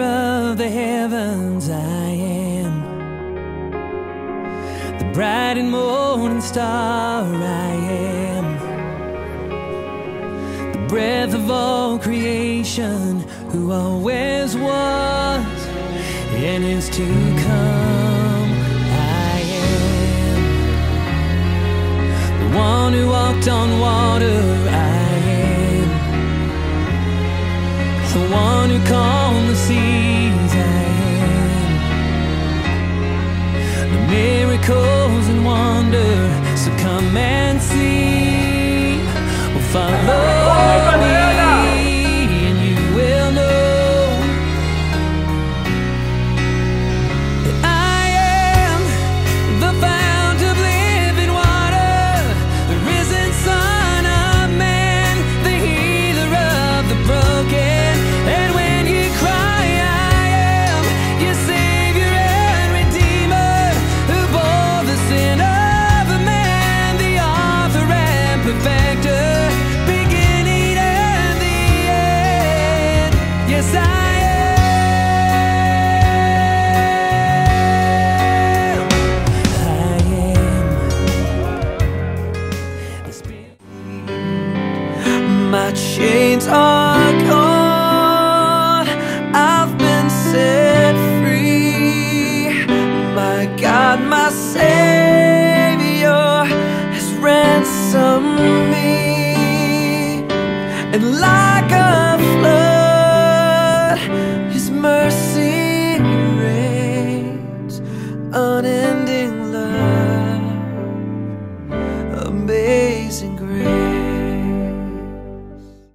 of the heavens I am. The bright and morning star I am. The breath of all creation who always was and is to come. I am the one who walked on water. I the one who calmed the seas. I am the miracles and wonder. So come and see. Well, follow Yes, I my chains are gone. I've been set free. My God, my Savior.